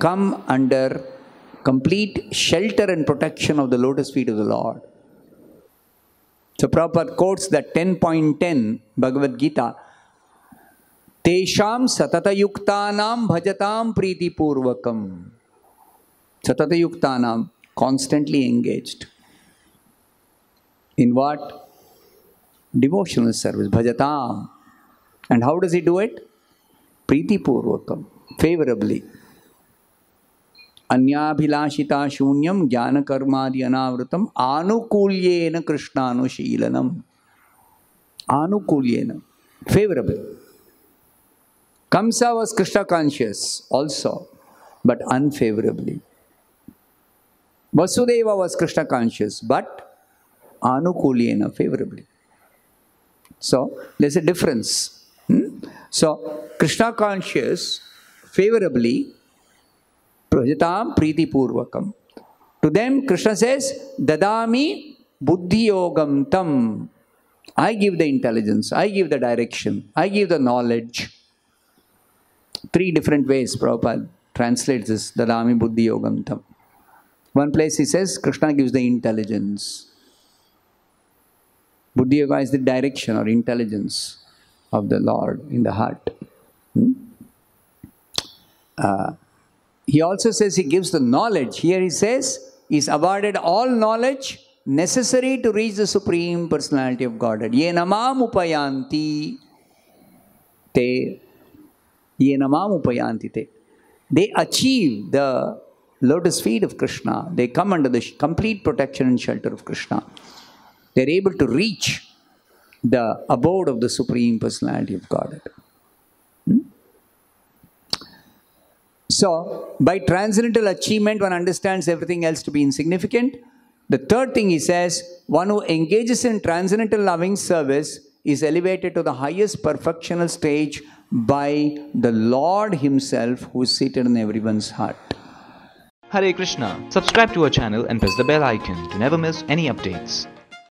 come under complete shelter and protection of the lotus feet of the Lord. So Prabhupada quotes that 10.10 Bhagavad Gita. Tesham satatayuktanam bhajatam priti purvakam. Satatayuktanam, constantly engaged. In what? Devotional service, bhajatam. And how does he do it? Priti purvakam, favorably. ಅನ್ಯಾಭಿಲಾಷಿತ ಶೂನ್ಯಂ ಜ್ಞಾನಕರ್ಮಾದಿ ಅನಾವೃತಂ ಆನುಕೂಲ್ಯೇನ ಕೃಷ್ಣಾನುಶೀಲನಂ ಆನುಕೂಲ್ಯೇನ favourable Kamsa was Krishna conscious also, but unfavorably. Vasudeva was Krishna conscious, but anukulena, favourable So there's a difference. Hmm? So Krishna conscious favorably Bhajatam Priti Purvakam. To them, Krishna says, Dadami Buddhi Yogam Tam. I give the intelligence, I give the direction, I give the knowledge. Three different ways Prabhupada translates this Dadami Buddhi Yogam Tam. One place he says, Krishna gives the intelligence. Buddhi Yoga is the direction or intelligence of the Lord in the heart. Hmm? Uh, he also says he gives the knowledge. Here he says he's awarded all knowledge necessary to reach the Supreme Personality of Godhead. Yena mam upayanti te. Yena mam upayanti te. They achieve the lotus feet of Krishna. They come under the complete protection and shelter of Krishna. They're able to reach the abode of the Supreme Personality of Godhead. So, by transcendental achievement, one understands everything else to be insignificant. The third thing he says one who engages in transcendental loving service is elevated to the highest perfectional stage by the Lord Himself who is seated in everyone's heart. Hare Krishna. Subscribe to our channel and press the bell icon to never miss any updates.